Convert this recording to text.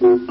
Mm.